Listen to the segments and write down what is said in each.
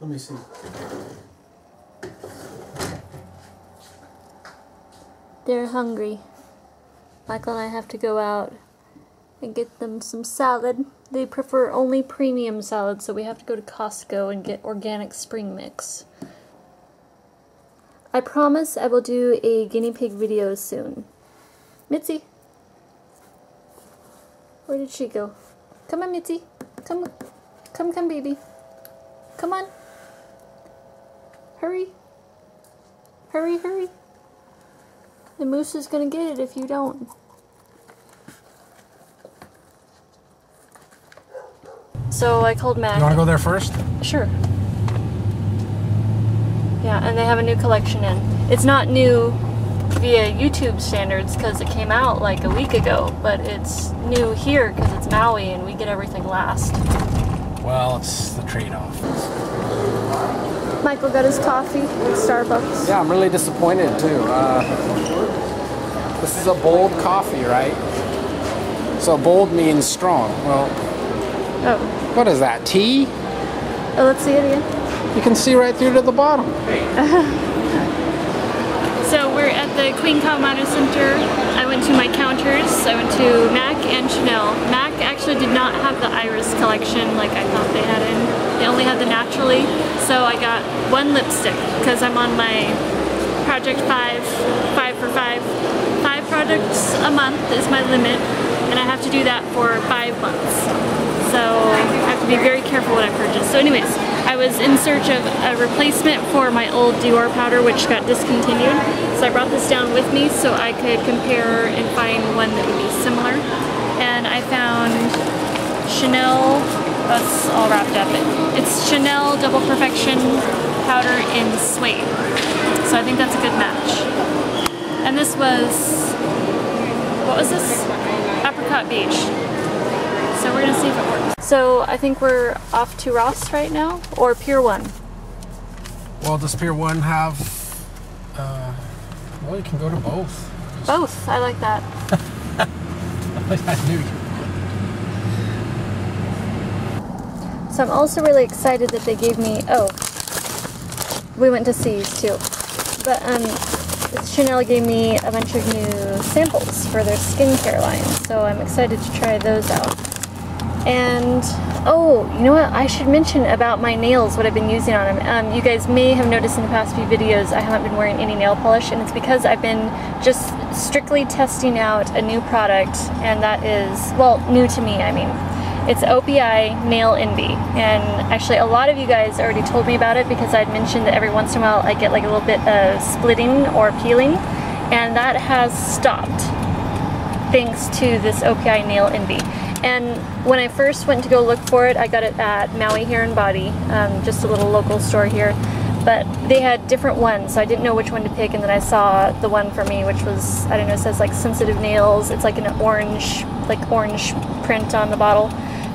Let me see. They're hungry. Michael and I have to go out and get them some salad. They prefer only premium salad, so we have to go to Costco and get organic spring mix. I promise I will do a guinea pig video soon. Mitzi! Where did she go? Come on, Mitzi. Come, come, come, baby. Come on. Hurry. Hurry, hurry. The moose is gonna get it if you don't. So I called Mac. You want to go there first? Sure. Yeah, and they have a new collection in. It's not new via YouTube standards because it came out like a week ago, but it's new here because it's Maui and we get everything last. Well, it's the trade-off. Michael got his coffee at Starbucks. Yeah, I'm really disappointed too. Uh, this is a bold coffee, right? So bold means strong. Well, Oh. what is that? Tea? oh, let's see it again. You can see right through to the bottom. At the Queen Kaahumanu Center. I went to my counters. I went to MAC and Chanel. MAC actually did not have the Iris collection like I thought they had in. They only had the Naturally. So I got one lipstick because I'm on my Project 5, 5 for 5. Five products a month is my limit and I have to do that for five months. So I have to be very careful what I purchase. So anyways, was in search of a replacement for my old Dior powder which got discontinued. So I brought this down with me so I could compare and find one that would be similar. And I found Chanel, that's all wrapped up. It's Chanel Double Perfection powder in suede. So I think that's a good match. And this was, what was this? Apricot Beach. So we're gonna see if it works. So I think we're off to Ross right now, or Pier 1. Well, does Pier 1 have... Uh, well, you can go to both. Both, I like that. I knew you. So I'm also really excited that they gave me, oh, we went to See's too. But um, Chanel gave me a bunch of new samples for their skincare line, so I'm excited to try those out. And, oh, you know what, I should mention about my nails, what I've been using on them. Um, you guys may have noticed in the past few videos I haven't been wearing any nail polish, and it's because I've been just strictly testing out a new product, and that is, well, new to me, I mean. It's OPI Nail Envy, and actually a lot of you guys already told me about it because I'd mentioned that every once in a while I get like a little bit of splitting or peeling, and that has stopped thanks to this OPI Nail Envy. And when I first went to go look for it, I got it at Maui Hair and Body, um, just a little local store here. But they had different ones, so I didn't know which one to pick. And then I saw the one for me, which was I don't know, it says like sensitive nails. It's like an orange, like orange print on the bottle.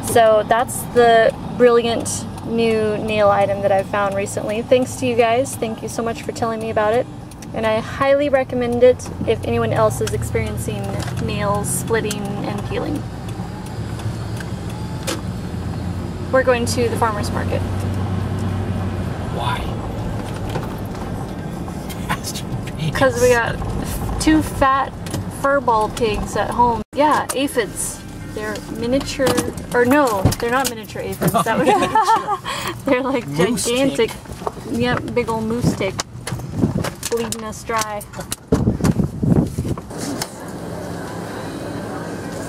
So that's the brilliant new nail item that I've found recently. Thanks to you guys. Thank you so much for telling me about it. And I highly recommend it if anyone else is experiencing nails splitting and peeling. We're going to the farmer's market. Why? Because we got two fat furball pigs at home. Yeah, aphids. They're miniature, or no, they're not miniature aphids. That would, they're like Moose gigantic. Yep, big old moose tick. Bleeding us dry.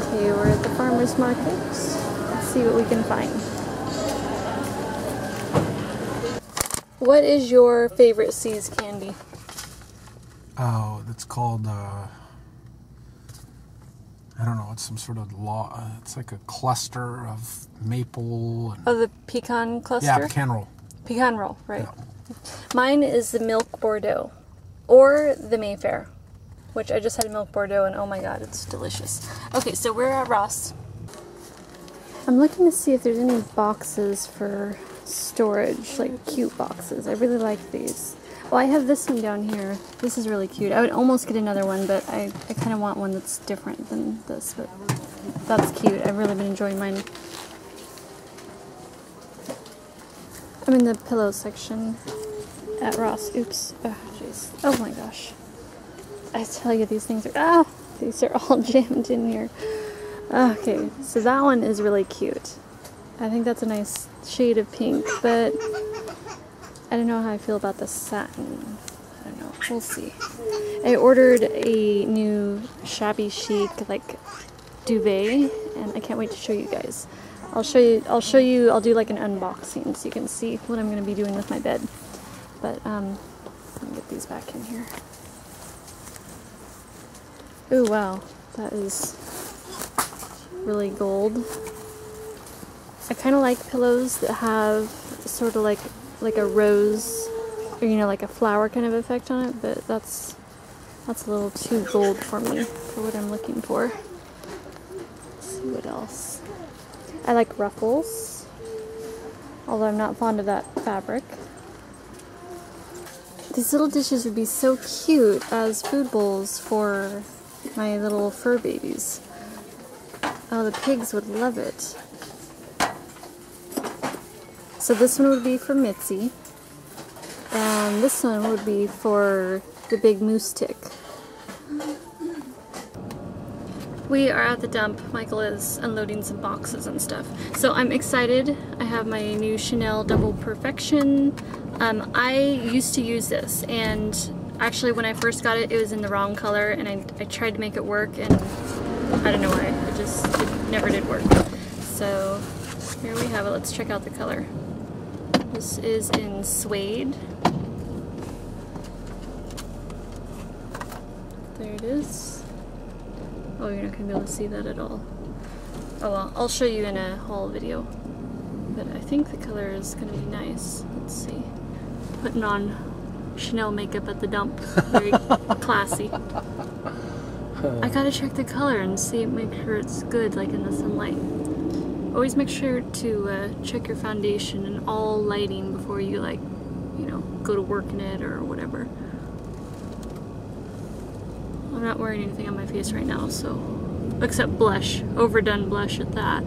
Okay, we're at the farmer's market. Let's see what we can find. What is your favorite See's candy? Oh, that's called. Uh, I don't know. It's some sort of law. Uh, it's like a cluster of maple and Oh, the pecan cluster? yeah, pecan roll. Pecan roll, right. Yeah. Mine is the milk Bordeaux or the Mayfair, which I just had a milk Bordeaux and oh my god, it's delicious. Okay, so we're at Ross. I'm looking to see if there's any boxes for storage, like cute boxes. I really like these. Oh, I have this one down here. This is really cute. I would almost get another one, but I, I kind of want one that's different than this, but that's cute. I've really been enjoying mine. I'm in the pillow section at Ross. Oops. Oh, jeez. Oh my gosh. I tell you, these things are. Ah! These are all jammed in here. Okay, so that one is really cute. I think that's a nice shade of pink, but I don't know how I feel about the satin. I don't know. We'll see. I ordered a new shabby chic like duvet, and I can't wait to show you guys. I'll show you. I'll show you. I'll do like an unboxing so you can see what I'm going to be doing with my bed. But um, let me get these back in here. Oh wow, that is really gold. I kind of like pillows that have sort of like like a rose or you know like a flower kind of effect on it, but that's that's a little too gold for me for what I'm looking for. Let's see what else. I like ruffles, although I'm not fond of that fabric. These little dishes would be so cute as food bowls for my little fur babies. Oh, the pigs would love it. So this one would be for Mitzi. And this one would be for the big moose tick. We are at the dump. Michael is unloading some boxes and stuff. So I'm excited. I have my new Chanel Double Perfection. Um, I used to use this and actually when I first got it, it was in the wrong color and I, I tried to make it work and I don't know why. It just it never did work. So here we have it. Let's check out the color. This is in suede. There it is. Oh, you're not going to be able to see that at all. Oh well, I'll show you in a haul video. But I think the color is going to be nice. Let's see. Putting on Chanel makeup at the dump. Very classy. I gotta check the color and see, make sure it's good, like in the sunlight. Always make sure to uh, check your foundation and all lighting before you, like, you know, go to work in it or whatever. I'm not wearing anything on my face right now, so. Except blush. Overdone blush at that.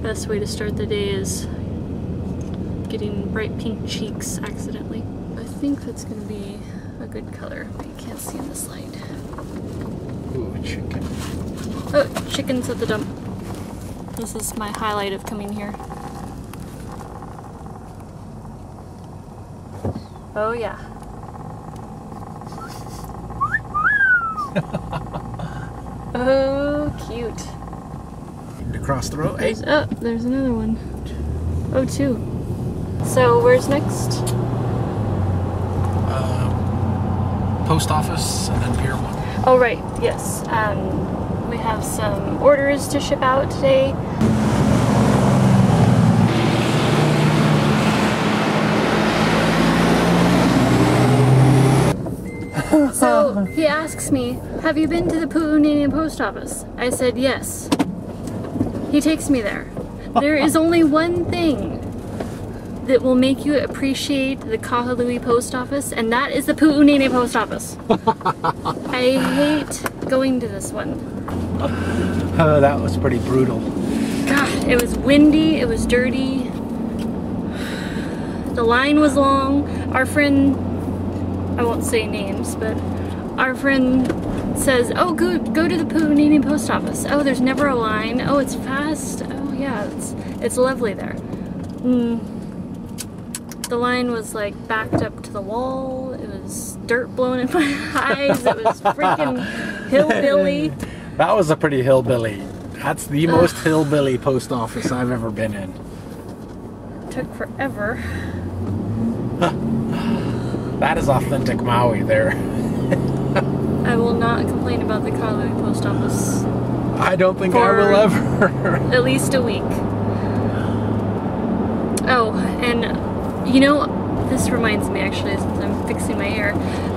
Best way to start the day is getting bright pink cheeks accidentally. I think that's gonna be a good color, but you can't see in this light. Ooh, chicken. Oh, chickens at the dump. This is my highlight of coming here. Oh yeah. oh, cute. Across the road. Hey. There's, oh, there's another one. Oh, two. So, where's next? Uh, post office and then Pier 1. Oh, right, yes. Um, we have some orders to ship out today. So he asks me, Have you been to the Puunene post office? I said, Yes. He takes me there. There is only one thing that will make you appreciate the Kahului post office, and that is the Puunene post office. I hate going to this one. Oh, that was pretty brutal. God, it was windy, it was dirty. The line was long. Our friend, I won't say names, but our friend says, "Oh, go go to the Puunene post office. Oh, there's never a line. Oh, it's fast. Oh, yeah, it's it's lovely there." Mm. The line was like backed up to the wall. It was dirt blowing in my eyes. It was freaking hillbilly. That was a pretty hillbilly. That's the most hillbilly post office I've ever been in. took forever. That is authentic Maui there. I will not complain about the Kahului post office I don't think I will ever. at least a week. Oh, and you know, this reminds me actually, since I'm fixing my hair.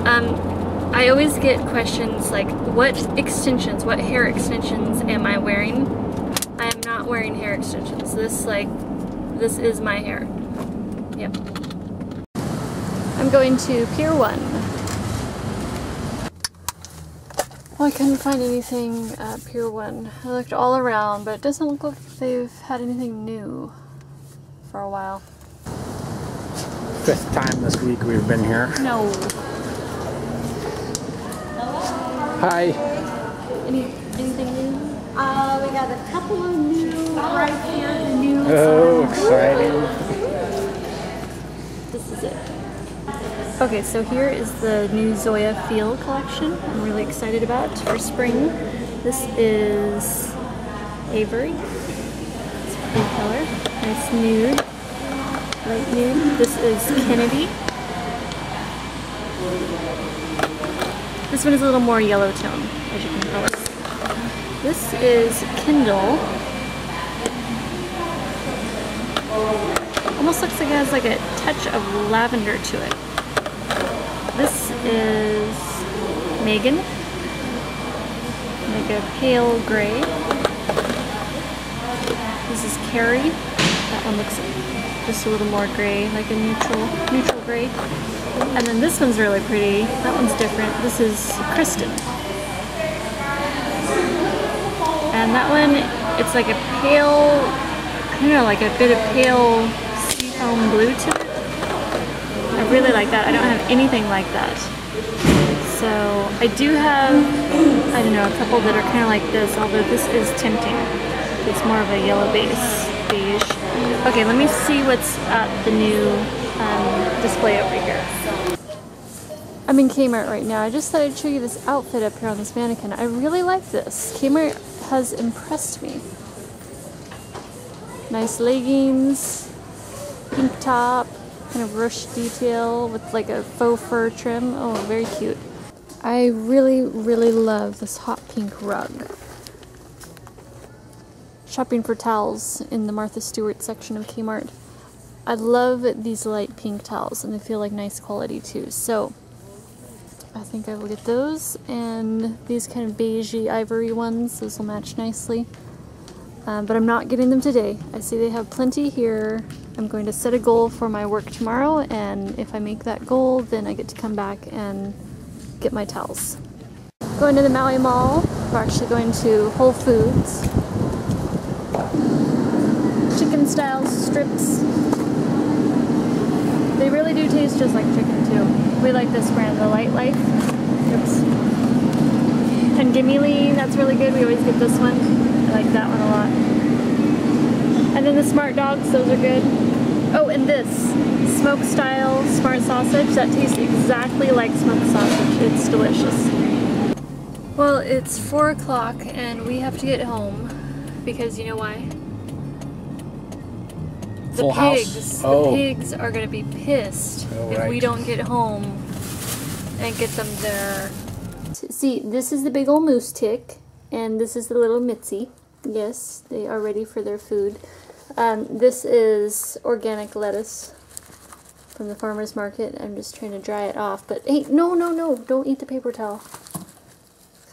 Um, I always get questions like, what extensions, what hair extensions am I wearing? I am not wearing hair extensions. This, like, this is my hair. Yep. I'm going to Pier 1. Well, I couldn't find anything at Pier 1. I looked all around, but it doesn't look like they've had anything new for a while. fifth time this week we've been here. No. Hi. Any anything new? Uh, we got a couple of new right hand new. Oh, exciting. This is it. Okay, so here is the new Zoya Feel collection. I'm really excited about for spring. This is Avery. It's a pretty color. Nice nude. Light nude. This is Kennedy. This one is a little more yellow tone, as you can tell. This is Kindle. Almost looks like it has like a touch of lavender to it. This is Megan. Like a pale gray. This is Carrie. That one looks just a little more gray, like a neutral neutral gray. And then this one's really pretty. That one's different. This is Kristen. And that one, it's like a pale, I don't know, like a bit of pale seafoam blue to it. I really like that. I don't have anything like that. So I do have, I don't know, a couple that are kind of like this, although this is tempting. It's more of a yellow base, beige. Okay, let me see what's at the new um, display over here. I'm in Kmart right now. I just thought I'd show you this outfit up here on this mannequin. I really like this. Kmart has impressed me. Nice leggings, pink top, kind of rush detail with like a faux fur trim. Oh, very cute. I really, really love this hot pink rug. Shopping for towels in the Martha Stewart section of Kmart. I love these light pink towels and they feel like nice quality too. So I think I will get those and these kind of beigey ivory ones. Those will match nicely. Um, but I'm not getting them today. I see they have plenty here. I'm going to set a goal for my work tomorrow and if I make that goal then I get to come back and get my towels. Going to the Maui Mall. We're actually going to Whole Foods. Chicken style strips. They really do taste just like chicken too. We like this brand, the Lightlife. Oops. And Gimme Lean, that's really good. We always get this one. I like that one a lot. And then the Smart Dogs, those are good. Oh, and this smoke style smart sausage that tastes exactly like smoked sausage. It's delicious. Well, it's four o'clock and we have to get home because you know why? The Full house? pigs. Oh. The pigs are gonna be pissed Oh, if we don't get home and get them there. See, this is the big old moose tick, and this is the little Mitzi. Yes, they are ready for their food. Um, this is organic lettuce from the farmer's market. I'm just trying to dry it off. But hey, no, no, no, don't eat the paper towel.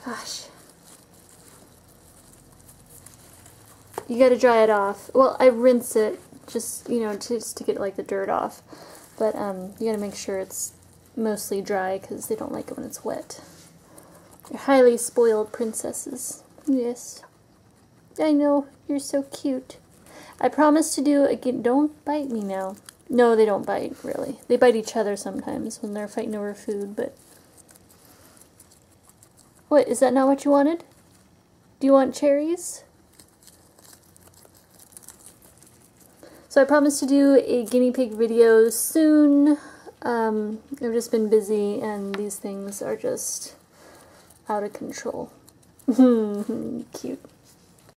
Gosh. You gotta dry it off. Well, I rinse it just, you know, just to get like the dirt off. But um, you gotta make sure it's mostly dry because they don't like it when it's wet. They're highly spoiled princesses. Yes. I know, you're so cute. I promise to do again. Don't bite me now. No, they don't bite, really. They bite each other sometimes when they're fighting over food, but. What, is that not what you wanted? Do you want cherries? So I promise to do a guinea pig video soon. Um, I've just been busy and these things are just out of control. Cute.